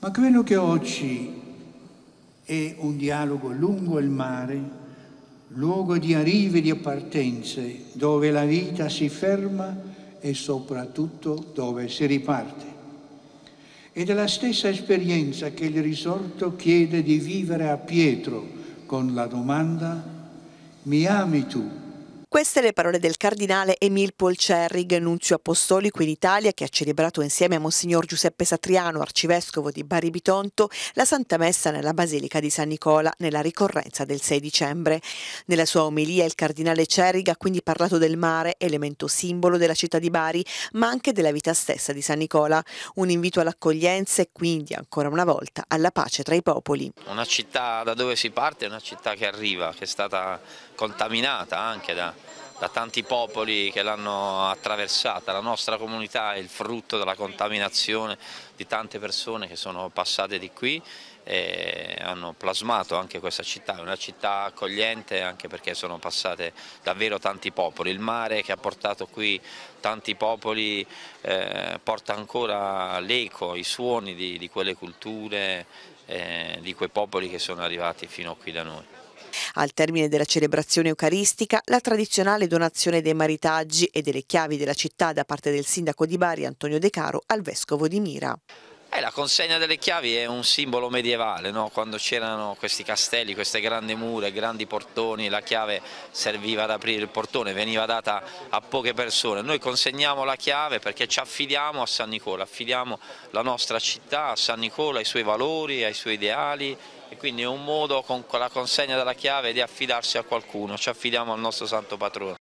Ma quello che oggi è un dialogo lungo il mare, luogo di arrivi e di appartenze, dove la vita si ferma e soprattutto dove si riparte. Ed è la stessa esperienza che il risorto chiede di vivere a Pietro con la domanda mi ami tu? Queste le parole del cardinale Emil Polcerrig, nunzio apostolico in Italia, che ha celebrato insieme a Monsignor Giuseppe Satriano, arcivescovo di Bari Bitonto, la Santa Messa nella Basilica di San Nicola nella ricorrenza del 6 dicembre. Nella sua omelia il cardinale Cerrig ha quindi parlato del mare, elemento simbolo della città di Bari, ma anche della vita stessa di San Nicola. Un invito all'accoglienza e quindi, ancora una volta, alla pace tra i popoli. Una città da dove si parte è una città che arriva, che è stata contaminata anche da da tanti popoli che l'hanno attraversata, la nostra comunità è il frutto della contaminazione di tante persone che sono passate di qui e hanno plasmato anche questa città, è una città accogliente anche perché sono passate davvero tanti popoli, il mare che ha portato qui tanti popoli eh, porta ancora l'eco, i suoni di, di quelle culture, eh, di quei popoli che sono arrivati fino qui da noi. Al termine della celebrazione eucaristica, la tradizionale donazione dei maritaggi e delle chiavi della città da parte del sindaco di Bari Antonio De Caro al vescovo di Mira. Eh, la consegna delle chiavi è un simbolo medievale, no? quando c'erano questi castelli, queste grandi mura, grandi portoni, la chiave serviva ad aprire il portone, veniva data a poche persone. Noi consegniamo la chiave perché ci affidiamo a San Nicola, affidiamo la nostra città a San Nicola, ai suoi valori, ai suoi ideali e quindi è un modo con la consegna della chiave di affidarsi a qualcuno, ci affidiamo al nostro santo patrono.